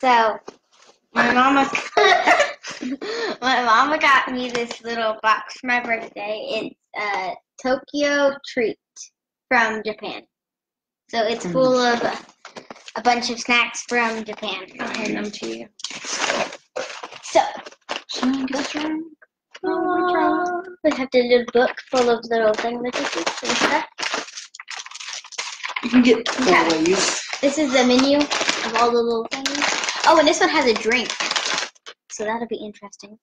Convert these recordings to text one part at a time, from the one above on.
So my mama, my mama got me this little box for my birthday. It's a Tokyo treat from Japan. So it's full of a bunch of snacks from Japan. I'll hand them to you. So we have the little book full of little things and stuff. You can get toys. This is the menu of all the little things. Oh, and this one has a drink. So that'll be interesting.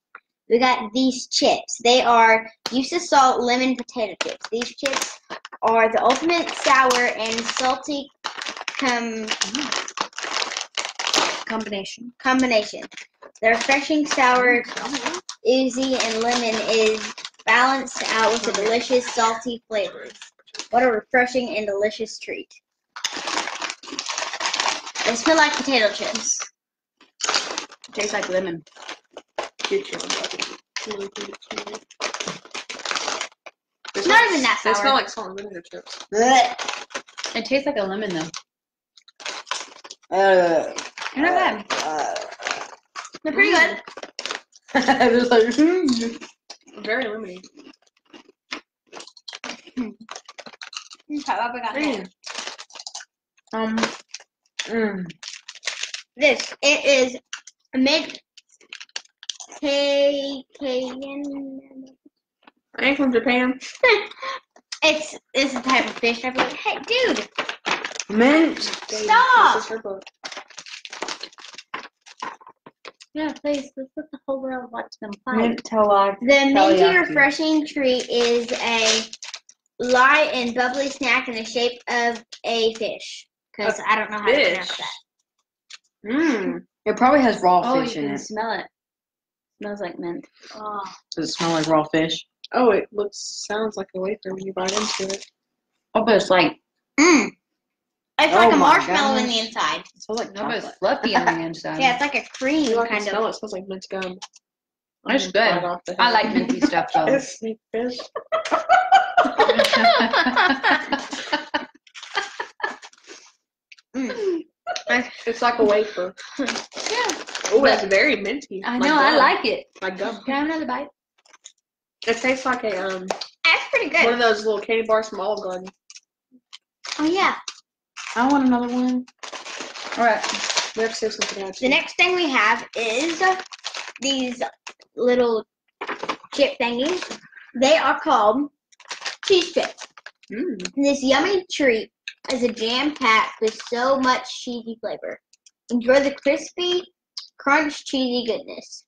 We got these chips. They are Yusa Salt Lemon Potato Chips. These chips are the ultimate sour and salty com- Combination. combination. The refreshing sour, oozy, and lemon is balanced out with the delicious salty flavors. What a refreshing and delicious treat. They smell like potato chips. Tastes like lemon. Get your It's not even that They sour. smell like salt and vinegar chips. Blech. It tastes like a lemon though. Uh, They're not bad. uh, They're pretty good. it's like. Very limiting. Okay, what we got Mm. Um. Mm. This it is mid Cayenne. I ain't from Japan. It's it's a type of fish. I'm like, hey, dude, Mint. Stop! This is her book. yeah, please. Let's let the whole world watch them fight. Mint tella. The minty refreshing treat is a light and bubbly snack in the shape of a fish. Because I don't know how to pronounce that. Mmm. It probably has raw Oh, you fish in can it. smell it. Smells like mint. Oh. Does it smell like raw fish? Oh, it looks sounds like a wafer when you bite into it. Oh, but it's like Mm. It's Oh like a my marshmallow in the inside. It smells like no, but it's fluffy on the inside. Yeah, it's like a cream You kind smell of. it. It smells like mint gum. It's good. gonna bite off the I like minty stuff though. It's snake fish. Mm. It's like a wafer. Yeah. Oh, it's very minty. I know. I like it. Like gum. Can I have another bite? It tastes like a um That's pretty good. one of those little candy bars from Olive Garden. Oh yeah. I want another one. All right. We have to save something out. The next thing we have is these little chip thingies. They are called cheese chips. Mm. This yummy treat is a jam pack with so much cheesy flavor. Enjoy the crispy, crunch cheesy goodness.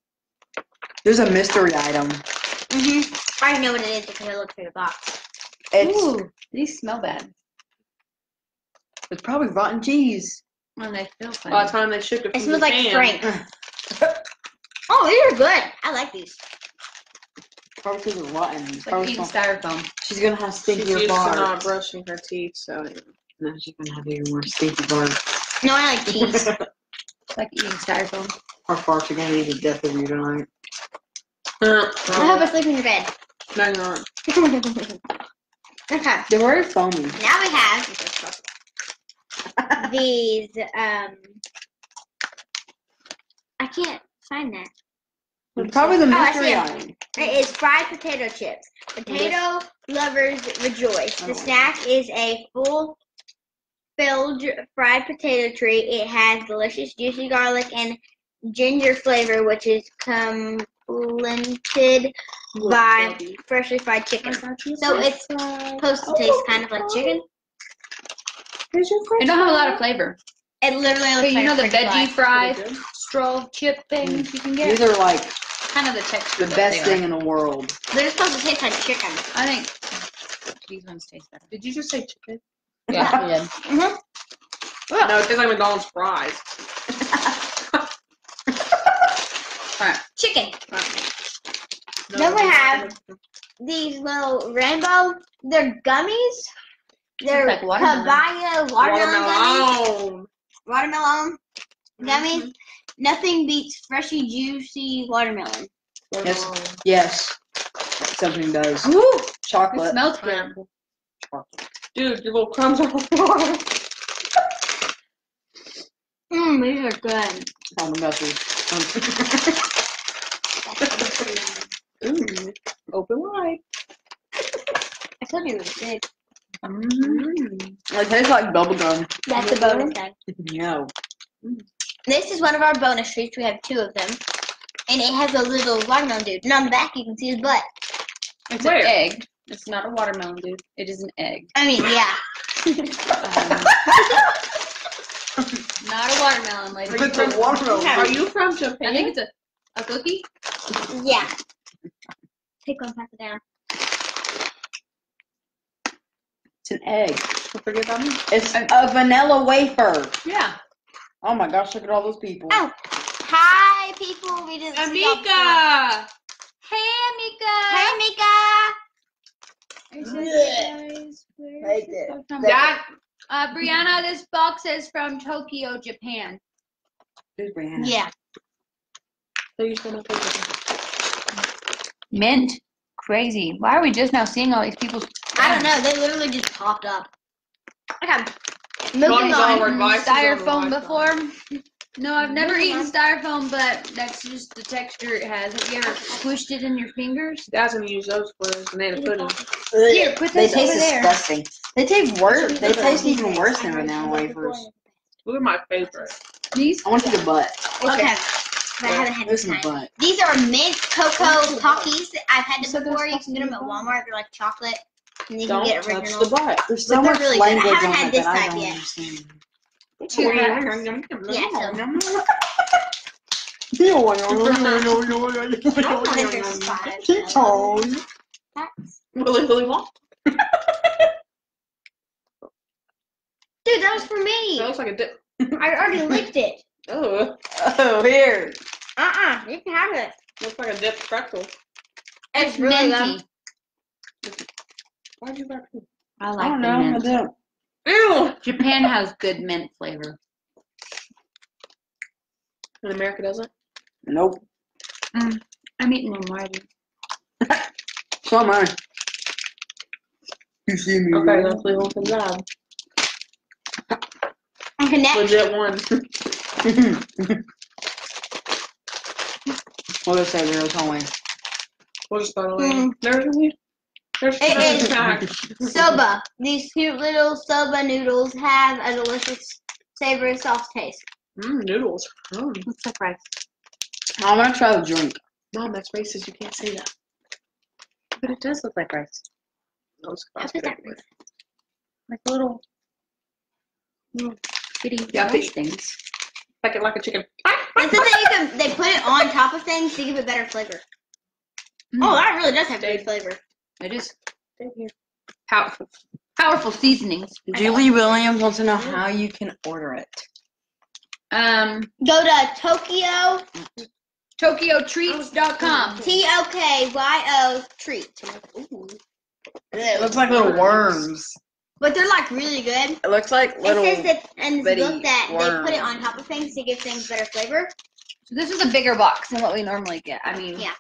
There's a mystery item. Mm-hmm. I know what it is because I looked through the box. It's Ooh, these smell bad. it's probably rotten cheese. And they feel funny. By the time they shipped it It from smells like Japan, Frank. Oh, these are good. I like these. Probably because it's rotten. It's like Probably eating smell- styrofoam. she's gonna have she's stinkier used to not farts. brushing her teeth, so No, she's gonna have even more stinky farts. No, I like cheese. Like eating styrofoam. Her farts are gonna be the death of you tonight. I hope I sleep in your bed. no, you're not. okay. They're very foamy. Now we have these. Um, I can't find that. It's probably the Oh, I mystery see it. It is fried potato chips. Potato lovers rejoice. The Oh. snack is a full filled fried potato treat. It has delicious juicy garlic and ginger flavor, which is complemented by freshly fried chicken. So it's supposed to taste kind of like chicken. Here's your They don't have a lot of flavor. It literally looks But you like know the veggie fries. fries, straw chip things mm. you can get. These are like kind of the texture. the best they are. thing in the world. They're supposed to taste like chicken. I think these ones taste better. Did you just say chicken? Yeah, we did. Mm-hmm. No, it tastes like McDonald's fries. Chicken. No, Then we it's- have- These little rainbow, they're gummies. They're like watermelon. papaya watermelon gummies. Watermelon. Watermelon gummies. Mhm. Nothing beats freshy, juicy watermelon. Yes. Watermelon. Yes, something does. Ooh. It Chocolate. smells good. Dude, your little crumbs are on the floor. Mmm, these are good. Oh my gosh. Ooh, open wide. I told you it was good. Mm. It tastes like bubblegum. That's a bonus thing. No. This is one of our bonus treats. We have two of them. And it has a little watermelon dude. And on the back, you can see his butt. It's Where? an egg. It's not a watermelon, dude. It is an egg. I mean, yeah. Um, not a watermelon, lady. It's a watermelon. Are you from Japan? I think it's a, a cookie. Yeah. Take one, pass it down. It's an egg. Don't forget about me. It's a vanilla wafer. Yeah. Oh my gosh, look at all those people. Oh. Hi, people. We didn't see y'all before. Amika. Hey, Amika. Hey, Mika. Take. That, uh, Brianna, this box is from Tokyo, Japan. Who's Brianna? Yeah. So you still not Mint. Crazy. Why are we just now seeing all these people's? I don't know. They literally just popped up. Okay. Moving Moving on. on. Our advice is on styrofoam the before. No, I've never Moving eaten styrofoam, but that's just the texture it has. Have you ever squished it in your fingers? Dad's gonna use those for his banana pudding. Here, put They this taste over there. disgusting. They taste worse. They taste even worse than banana wafers. Those are my favorite. These? I want to see the butt. Okay. But I haven't had This this is time. butt. These are mint cocoa Takis. I've had So them before. You can get them at. Walmart. They're like chocolate. And you Don't can get touch original. the butt. There's so they're much really good. I language haven't had this I type don't yet. understand. Yeah, Cheetos. Really, really long. Dude, that was for me. That looks like a dip. I already licked it. Oh, Oh, here. Uh-uh. You can have it. looks like a dip pretzel. It's really minty. good. Why'd you buy two? I I like don't the know. I mint. Don't. Ew. Japan has good mint flavor. And America doesn't. Nope. I'm eating them already. So am I. You see me? Okay, let's leave on some job. Okay, next. Legit one. What did I say? Real Tony. We'll just start Mm. away. There's we. There's It is. Soba. These cute little soba noodles have a delicious, savory sauce taste. Mmm, noodles. Mm. Looks like rice. I'm gonna try the drink. Mom, that's racist. You can't say that. But it does look like rice. No, it's How not could that. Like little, little bitty Yeah, rice things. Like it like a chicken. And so that you can, they put it on top of things to give it better flavor. Oh, that really does have good flavor. It is Stay here. powerful. Powerful seasonings. Julie Williams wants to know how you can order it. Um, Go to Tokyo, TokyoTreats.com. T O K Y O treat. Ooh. It looks like little worms. But they're like really good. It looks like little. it says that in this bitty book that they put it on top of things to give things better flavor. So this is a bigger box than what we normally get. I mean, Yeah.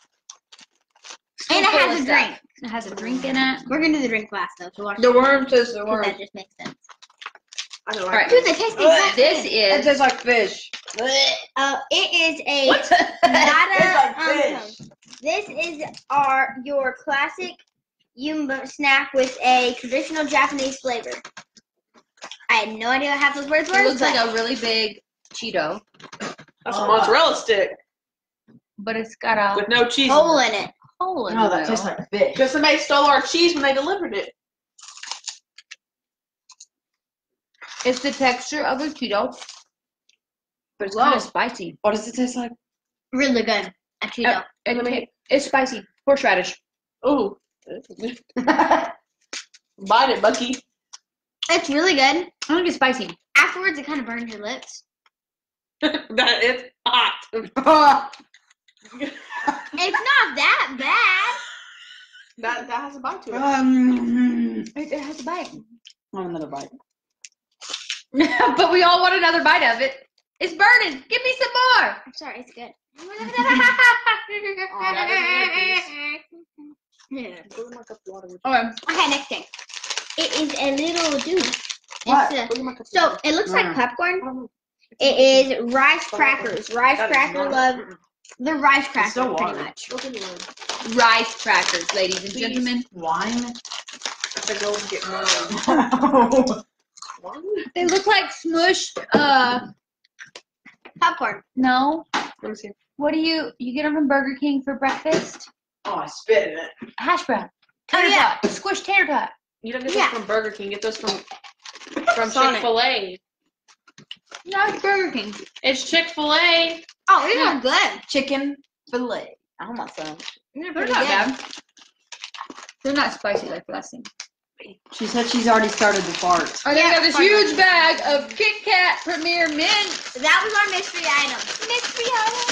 And it has a stuff. drink. It has a drink in it. We're gonna do the drink last though, so watch The worm says the worm. that just makes sense. I don't Alright. like Dude, they taste the exact This same. It is tastes like fish. Uh, it is a what? not It's a. like um, fish. this is our your classic Yumba snack with a traditional Japanese flavor. I had no idea what half those words were. It looks but like a really big Cheeto, That's a mozzarella stick but it's got a with no cheese. hole in it. Hole in No, oh, the that tastes like fish. Because somebody stole our cheese when they delivered it. It's the texture of a Cheeto, but it's kind of spicy. What does it taste like? Really good. A Cheeto. Uh, it Let me- ta- it's spicy. Horseradish. Ooh. Bite it, Bucky. It's really good. I think it's spicy. Afterwards, it kind of burns your lips. that is hot. It's not that bad. That that has a bite to it. um, It, it has a bite. want another bite. but we all want another bite of it. It's burning. Give me some more. I'm sorry, it's good. Yeah. Go get my cup of water. with Okay. Okay, next thing. It is a little dude. What? A, Go get my cup of so it looks like Mm. popcorn, It is rice crackers. Rice That is cracker love. They're rice crackers, still pretty much. Open your. Rice crackers, ladies and Please. gentlemen. Wine? I have to go and get mine. One? They look like smushed. Uh, Popcorn. no. Let me see. What do you you get them from Burger King for breakfast? oh, I spit in it. Hash brown. Oh, Tater yeah. tot. Squished tater tot. You don't get Yeah. those from Burger King. Get those from from Chick Fil A. No, it's Burger King. It's Chick Fil A. Oh, these are good. Chicken fillet. I want some. They're They're not good. bad. They're not spicy like last thing. She said she's already started the fart. Oh, I think Yeah, I have this huge bag of Kit Kat Premier Mints. That was our mystery item. Mystery item.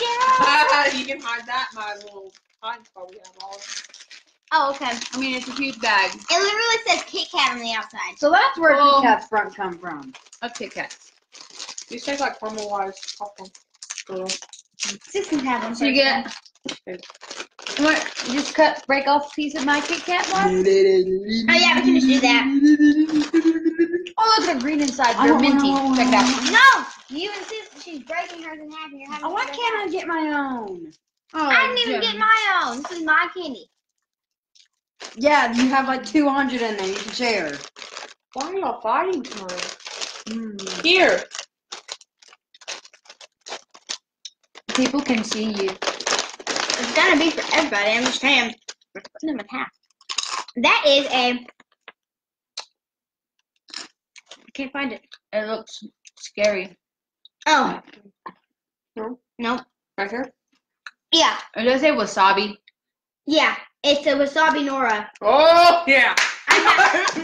Yeah. you can hide that my little hiding spot we have all. Oh, okay. I mean, it's a huge bag It literally says Kit Kat on the outside. So that's where Well- Kit Kat's front come from. of Kit Kats. These taste like caramelized popcorn. Girl. Sis can have them. So you get. You want just cut, break off a piece of my Kit Kat one? Oh yeah, we can just do that. Oh, look at the green inside. I They're minty. wanna- Check it out. No, you insist she's breaking hers in half, and you're having. Oh, why can't I get my own? Oh, I didn't even Jim. get my own. This is my candy. Yeah, you have like 200 in there. You can share. Why are y'all fighting tonight? Mm. Here. People can see you. It's gonna be for everybody. I'm just saying. We're putting them in half. That is a. I can't find it. It looks scary. Oh. No. Nope. Right here. Yeah. It does say wasabi. Yeah. It's a wasabi nori. Oh yeah. I have,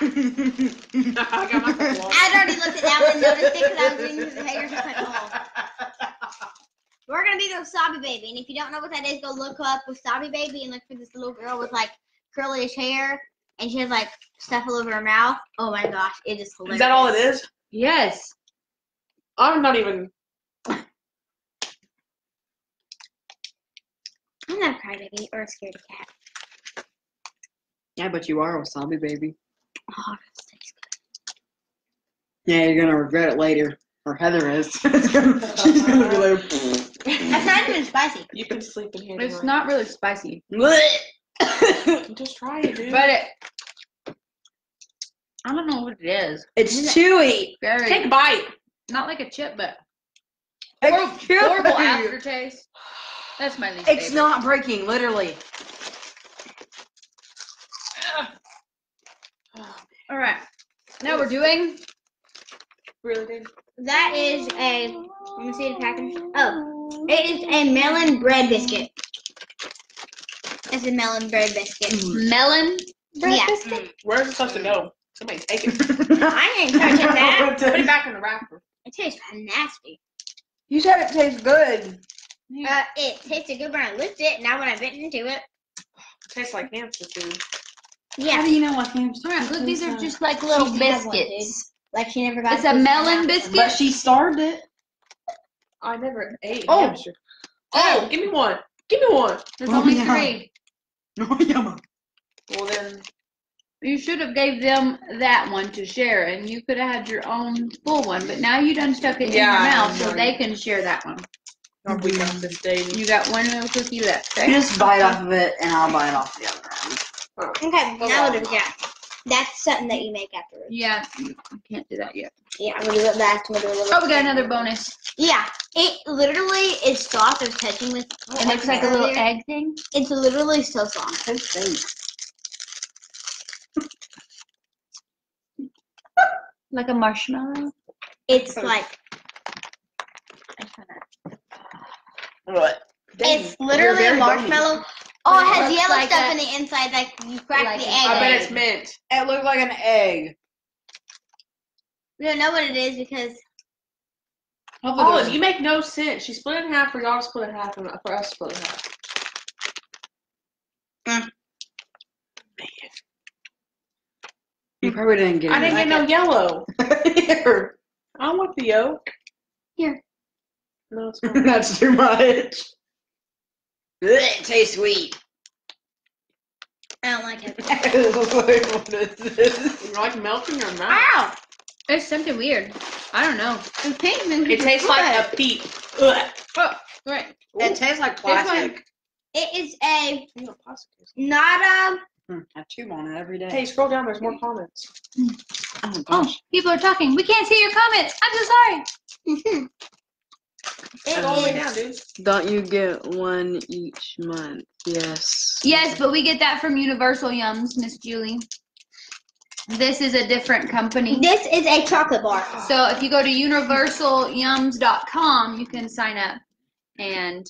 I got my couple on. I'd already looked at that one and noticed it because I was reading through the haters and like, oh. We're gonna be the wasabi baby, and if you don't know what that is, go look up wasabi baby and look for this little girl with like curlyish hair, and she has like stuff all over her mouth. Oh my gosh, it is hilarious. Is that all it is? Yes. I'm not even. I'm not a crybaby or a scaredy cat. Yeah, but you are a wasabi baby. Oh, this tastes Yeah, you're gonna regret it later. Or Heather is. It's gonna- she's gonna be like, good. That's not even spicy. You can sleep in here. It's not really spicy. Just try it, dude. But it. I don't know what it is. it's chewy. Very. Take a bite. Not like a chip, but It's horrible chewy. aftertaste. That's my least It's favorite. not breaking, literally. All right. Now we're doing. Really, dude. That is a. Let me see the packaging. Oh, it is a melon bread biscuit. It's a melon bread biscuit. Melon bread Yeah. biscuit. Where's it supposed to go? Somebody take it. I ain't touching that. Put it back in the wrapper. It tastes nasty. You said it tastes good. Uh, it tasted good when I licked it. Now when I bit into it, It tastes like hamster food. Yeah. How do you know what hamster? All right, look, these are just like little She one, biscuits. Like she never got. It's a melon biscuit. But she starved it. I never ate Oh. hamster. Oh, oh. give me one. Give me one. There's Oh, only yeah. three. No, oh, yummy. Well then, You should have gave them that one to share, and you could have had your own full one. But now you done stuck it in Yeah, your mouth, so know. they can share that one. oh, we got this day. You got one little cookie left. You Okay? just bite off of it, and I'll bite off the other end. Okay, now on. what do we got? That's something that you make afterwards. Yeah, I can't do that yet. Yeah, I'm gonna do it last. I'm gonna do a little. Oh, we got another bonus. Yeah, it literally is soft. I was touching with. It looks like a little egg thing. It's literally so soft. Tastes fake. Like a marshmallow. It's like What? it's literally a marshmallow. Oh, it has yellow like stuff a- in the inside, like you crack like the egg. I bet it's mint. It looked like an egg. We don't know what it is because Olive, you make no sense. She split it in half for y'all to split it in half and for us to split it in half. Mm. You probably didn't get it. I didn't get no yellow. Here. I want the yolk. Here. No, it's not. That's too much. It tastes sweet. I don't like it. what is this? you like melting your mouth? Ow! It's something weird. I don't know. And pink It tastes like a peat. Ugh. Oh, right. It tastes like plastic. It is a Ew, plastic taste. not a. Hmm, I chew on it every day. Hey, scroll down. There's more comments. Oh, Oh, people are talking. We can't see your comments. I'm so sorry. It Scroll all the way is- down, dude. Don't you get one each month? Yes. Yes, but we get that from Universal Yums, Miss Julie. This is a different company. This is a chocolate bar. So if you go to universalyums.com, you can sign up. And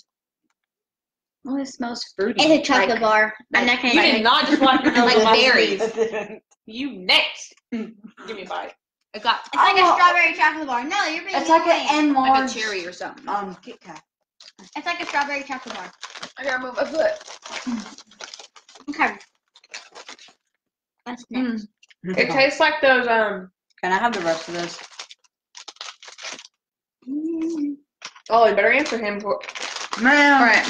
oh, it smells fruity. It's a chocolate like, bar. I'm not gonna You did not just wipe your nose Like berries. You next. Give me a bite. I got It's like Oh. a strawberry chocolate bar. No, you're being It's like annoying. an like a cherry or something. um Kit Kat. It's like a strawberry chocolate bar. I gotta move my foot. Okay. What's next? Mm. It tastes like those um. Can I have the rest of this? Mm. Oh, you better answer him for. Man. All right,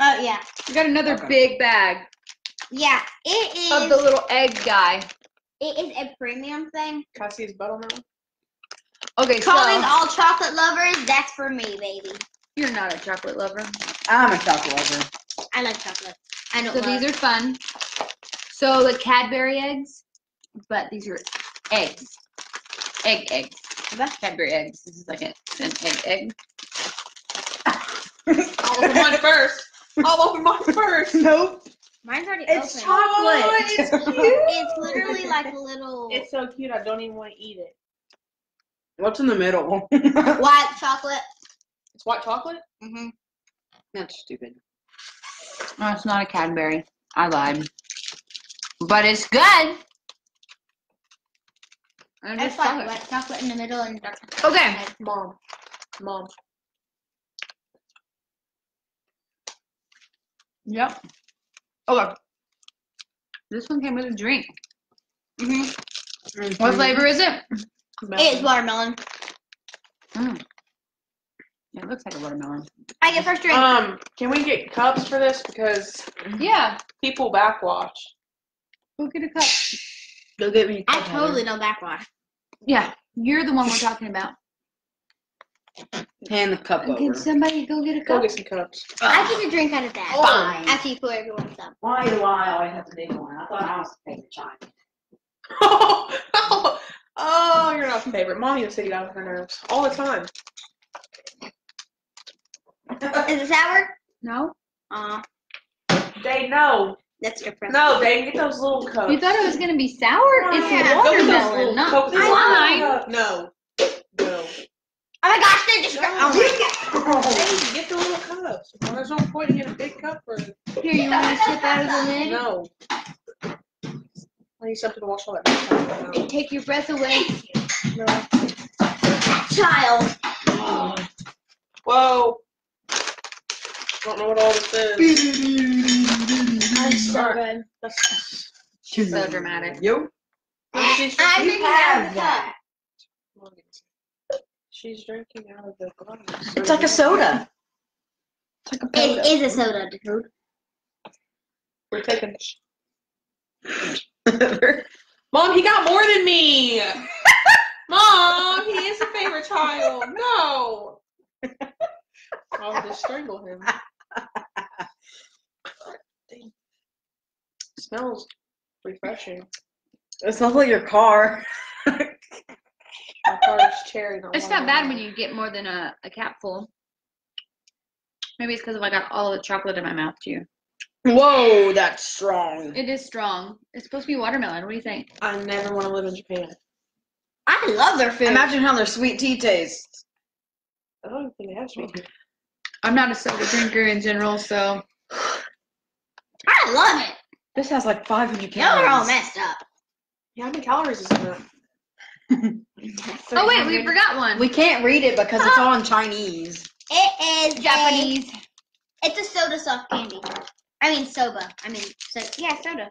Oh yeah, we got another Okay. big bag yeah. It is. of the little egg guy. It is a premium thing. Can I see his butt on that one? Okay, Calling so all chocolate lovers. That's for me, baby. you're not a chocolate lover. I'm a chocolate lover. I like chocolate. I don't. So love. these are fun. So the Cadbury eggs, but these are eggs. Egg eggs. That's Cadbury eggs. This is like a, an egg egg. I'll open mine first. I'll open mine first. Nope. Mine's already It's open. chocolate. Oh, it's cute. It's literally like a little It's so cute. I don't even want to eat it. What's in the middle? white chocolate. It's white chocolate. hmm That's stupid. Oh, it's not a Cadbury. I lied. But it's good. And It's it's like white chocolate in the middle and dark chocolate. Okay. Mom. Mom. Yep. Okay. This one came with a drink. Mhm. What flavor is it? It's watermelon. Mm. It looks like a watermelon. I get first drink. Um, can we get cups for this because Yeah. people backwash? Go get a cup. Go get me. a I cup, totally don't backwash. Yeah. You're the one we're talking about. Heather. Hand the cup Can over. somebody go get a Go cup? get some cups. I get a drink out of that. Fine. After you pour everyone's up. Why do I always have to be one? I thought I was the favorite child. oh, oh, you're not favorite. Mommy used to get on her nerves all the time. Is it sour? No. Aw, They know. that's different. No, they get those little cups. You thought it was gonna be sour? It's Yeah, Go get those watermelon, little not Coke- lime. No. No. Oh my gosh, they're just. Oh my god. Hey, get the little cups. Well, there's no point in getting a big cup for Here, you want to sip out of the lid? No. I need something to wash all that stuff. No. Take your breath away. Child. Whoa. Don't know what all this is. That's so good. That's- So dramatic. You? She's I'm drinking drinking out of have the that. cup. She's drinking out of the glass. It's like a soda. It's like a soda. It is a soda, dude. We're taking. Mom, he got more than me. Mom, he is a favorite child. No. I'll just strangle him. Smells refreshing. It smells like your car. My car is cherry. It's not bad when you get more than a, a capful. Maybe it's because I got all the chocolate in my mouth too. Whoa, that's strong. It is strong. It's supposed to be watermelon. What do you think? I never want to live in Japan. I love their food. Imagine how their sweet tea tastes. I don't even think they have sweet tea. I'm not a soda drinker in general, so I love it. This has like 500 calories. Y'all are all messed up. Yeah, how many calories is in that? Oh wait, we forgot one. We can't read it because it's all in Chinese. It is Japanese. A, it's a soda soft candy. I mean soba. I mean, so, yeah, soda.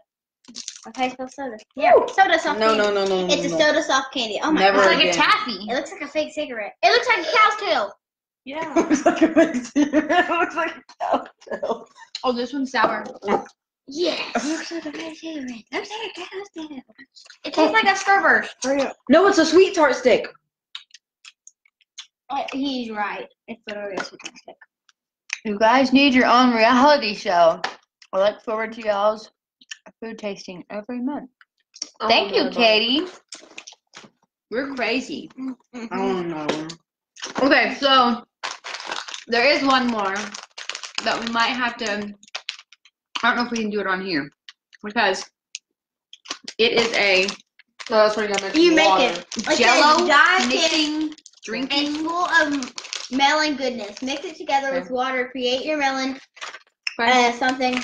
That's how you spell soda. Yeah, soda soft No, candy. no, no, no, no. It's a no. soda soft candy. Oh my Never It's god. like a taffy. It looks like a fake cigarette. It looks like a cow's tail. Yeah. looks like a big it looks like a cow tail. Oh, this one's sour. Yes. It looks like a fake cigarette. Looks like a cow's tail. It tastes like a Starburst. Hurry up. No, it's a sweet tart stick. Uh, He's right. It's literally a chicken stick. You guys need your own reality show. I look forward to y'all's food tasting every month. Thank you, Katie. We're crazy. I don't know. Okay, so there is one more that we might have to. I don't know if we can do it on here because it is a So that's where you gotta make You make it. Like Jello a mixing It's drinking. full of melon goodness. Mix it together with water. Create your melon. Uh, something.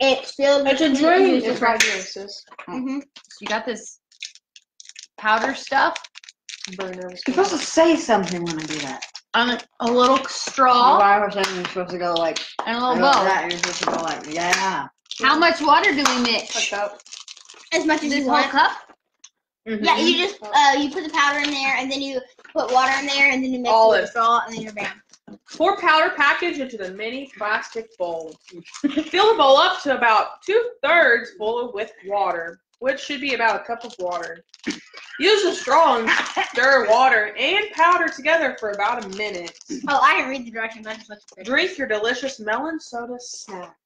It's filled It's a drink. It's right here, sis. Mhm. So you got this powder stuff I'm very nervous. You're supposed to say something when I do that. On a, a little straw Why was saying you're supposed to go like and a I little bowl. that, you're supposed to go like yeah. How much water do we mix? Like that. As much as This you whole want. cup? Yeah, you just uh you put the powder in there and then you put water in there and then you mix All it with in. the straw and then you're bam. Pour powder package into the mini plastic bowl. Fill the bowl up to about two thirds full with water, which should be about a cup of water. Use a straw and stir water and powder together for about a minute. Oh, I didn't read the directions. I just looked Drink your delicious melon soda snack.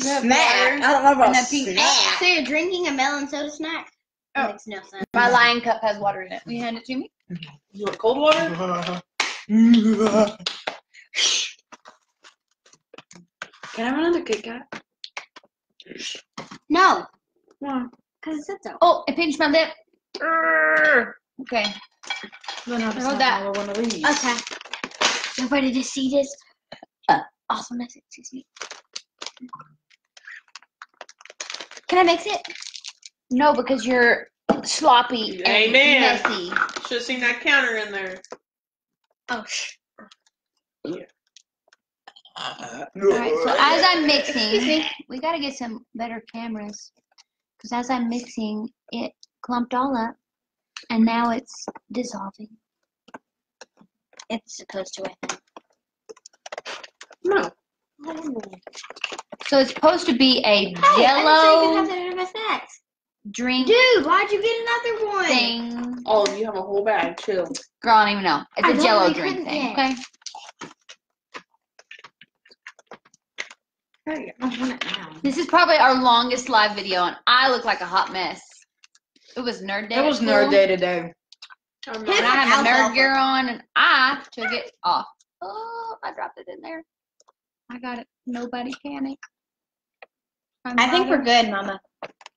Smack. I don't know about And that pink- snack. So you're drinking a melon soda snack? That Oh. makes no sense. My lion cup has water in it. Will you hand it to me? You want cold water? Can I have another Kit Kat? No, Why? because it said so. Oh, I pinched my lip. Urgh. Okay. Then I'll just Hold have that. another one of these. Okay. You ready to see this uh, awesomeness? Excuse me. Can I mix it? No, because you're sloppy and Amen. messy. Should have seen that counter in there. Oh, shh. Alright, so as I'm mixing, we gotta get some better cameras. Because as I'm mixing, it clumped all up. And now it's dissolving. It's supposed to, I think. No. So it's supposed to be a Hey, I didn't say you could jello have that in my snacks. drink Dude, why'd you get another one? thing. Oh, you have a whole bag. Chill. Girl, I don't even know. It's I a jello really drink couldn't thing. get. Okay. Hey, I want it now. This is probably our longest live video, and I look like a hot mess. It was nerd day. It was nerd school, day today. And I had my Alfalfa. nerd gear on, and I took it off. Oh, I dropped it in there. I got it. Nobody panic. I'm I think we're good, Mama.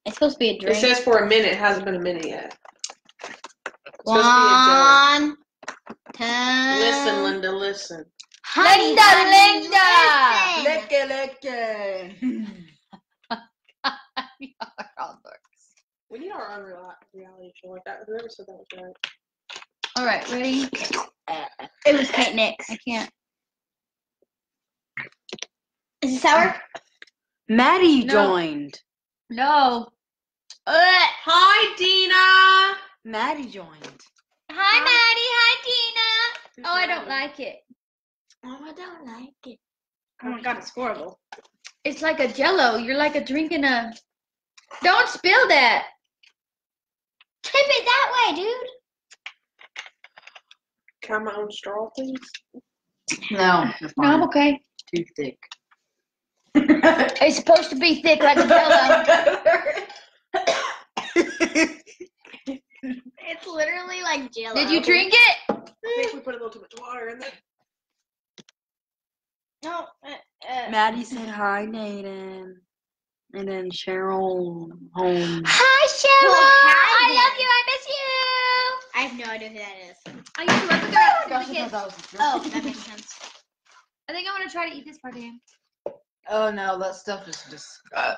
It's supposed to be a It says for a minute. It hasn't been a minute yet. It's supposed to be a jello. One, two. Listen, Linda, listen. Honey, Linda, honey, Linda. listen. Licky, licky. Y'all are all dorks. We need our own reality show like that. Whoever said that was right. All right, ready? Uh, it was Kate Nix. I can't. Is it sour? Maddie No. joined. No. Ugh. Hi, Dina. Maddie joined. Hi, Maddie. Hi, Tina. Oh, I don't like it. Oh, I don't like it. Oh my god, it's horrible. It's like a jello. You're like a drinking a. Don't spill that. Tip it that way, dude. Can I have my own straw, please? No, it's No, I'm fine. okay. too thick. It's supposed to be thick like a jello. It's literally like jello. Did you drink it? I think we put a little too much water in there. No. Uh, uh, Maddie said hi, Naden. And then Cheryl home. Hi, Cheryl. Well, hi, I love you. I miss you. I have no idea who that is. I used to work with her at Syndicates. Oh, that makes sense. I think I want to try to eat this part again. Oh no, that stuff is just. Uh,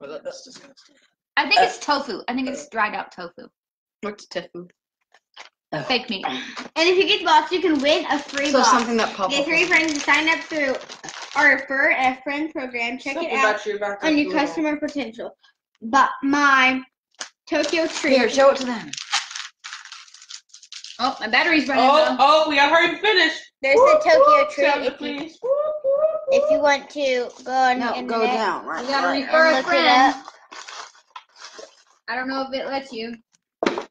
That's disgusting. I think it's tofu. I think it's dried out tofu. what's tofu? Fake meat. And if you get the box, you can win a free So box. something that pops Get up. three friends to sign up through our Refer a Friend program. Check Something it out about your on your a customer potential. But my Tokyo treat. Here, show it to them. Oh, my battery's running Oh, low. oh, we gotta hurry and finish. There's a Tokyo Tell treat. If you, please. if you want to go on the No, internet go down. Right. You gotta right. refer and a friend. I don't know if it lets you.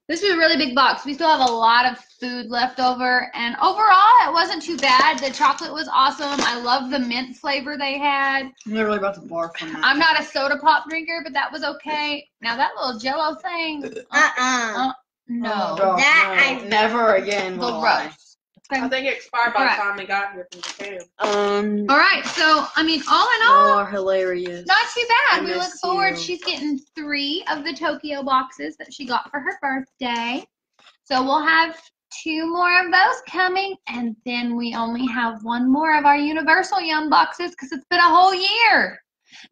This is a really big box. We still have a lot of food left over, and overall, it wasn't too bad. The chocolate was awesome. I love the mint flavor they had. I'm literally about to barf on that. I'm not a soda pop drinker, but that was okay. Now that little Jello thing, Uh-uh. uh-uh. No. Oh, That no. I- never again. The will I. roast. I think it expired by Alright. the time we got here from Japan. Um, All right, so I mean, all in you all, are hilarious. Not too bad. I we look forward. you. She's getting three of the Tokyo boxes that she got for her birthday. So we'll have two more of those coming, and then we only have one more of our Universal Yum boxes because it's been a whole year.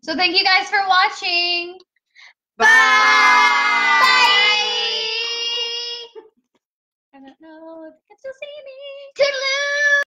So thank you guys for watching. Bye. I don't know if you can still see me. Toodaloo.